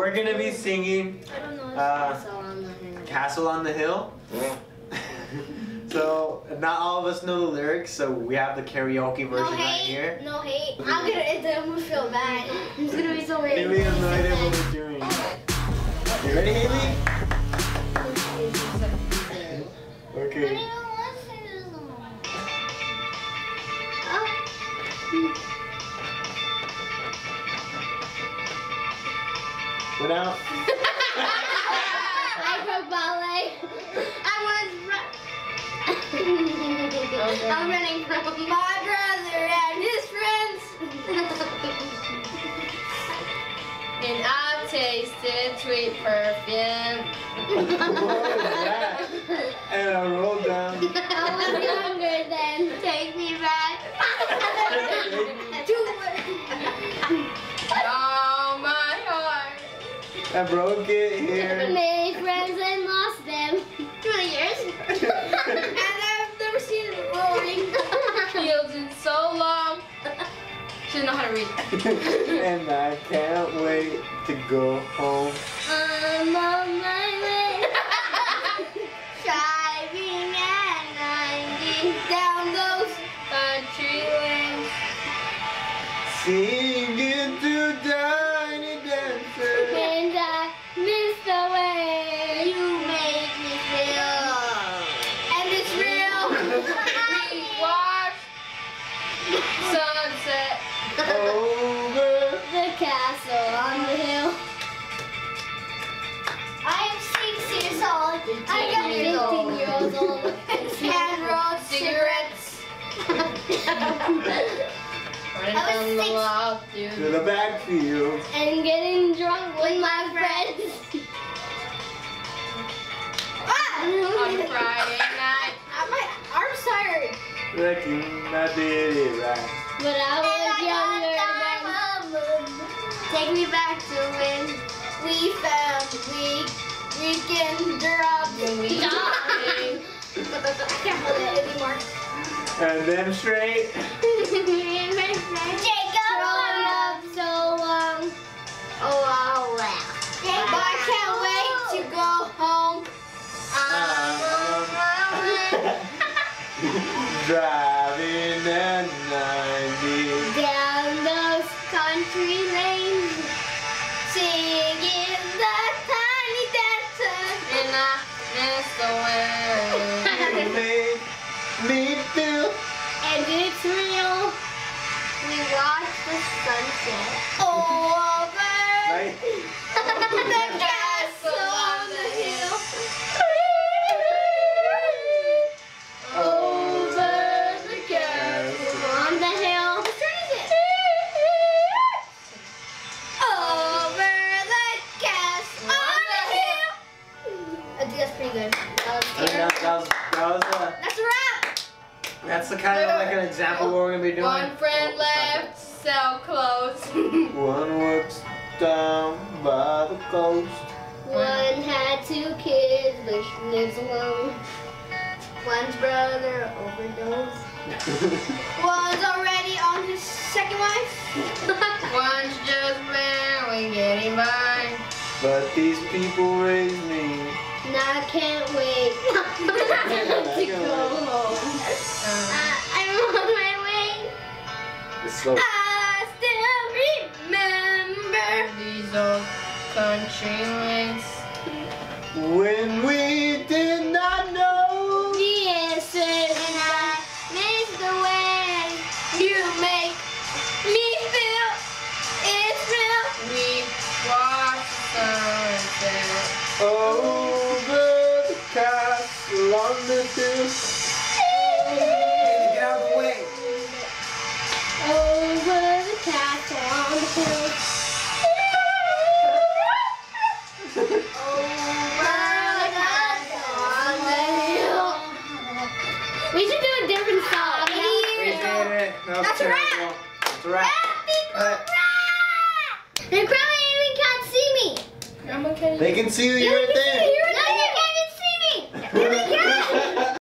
We're gonna be singing I don't know. Uh, Castle on the hill. Castle on the Hill. so not all of us know the lyrics, so we have the karaoke version No right here. No hate. I'm gonna. It's, I'm gonna feel bad. It's gonna be so weird. Haley has no idea what we're doing. You ready, Haley? What out? I took ballet. I was. Ru- I'm running from my brother and his friends. And I tasted sweet perfume. What is that? And I rolled down. I broke it here. Made friends and lost them. 20 years. and I've never seen it rolling. Healed in so long. She didn't know how to read. and I can't wait to go home. I'm on my way. Driving at 90 down those Country lanes. Singing Over. the castle on the hill. I am six years old. I am 15 years old. years old. and rolled cigarettes. Running I was from the six. law. To the backfield. and getting drunk with my friends. ah! On Friday night. Ah, My arm's tired. Reckon I did it right. But I was younger then. Take me back to when we found we weekend dropped. When we I can't hold it anymore. And then straight. Jacob, growing up so long. Oh wow, wow. But I can't wait to go home. Driving at 90. Down those country lanes, singing the tiny dancer. And I missed the way. You made me feel. And it's real. We watch the sunset over Right? the that, that was, that was uh, That's a wrap. that's the kind of like an example what we're gonna be doing. One friend Oh, left, sell clothes. One works down by the coast. One had two kids, but she lives alone. One's brother overdosed. One's already on his second wife. One's just barely getting by. but these people raised me. and I can't wait to go home. Uh, I, I'm on my way. It's so I still remember. these old country castle on the hill. Get out of the way. Over the castle on the hill. Over the castle on the hill. We should do a different song. 80 years old. That was That's a wrap. That's a wrap. Happy Alright. And Grandma even can't see me. Grandma can They can see you, Yeah, you're we right there.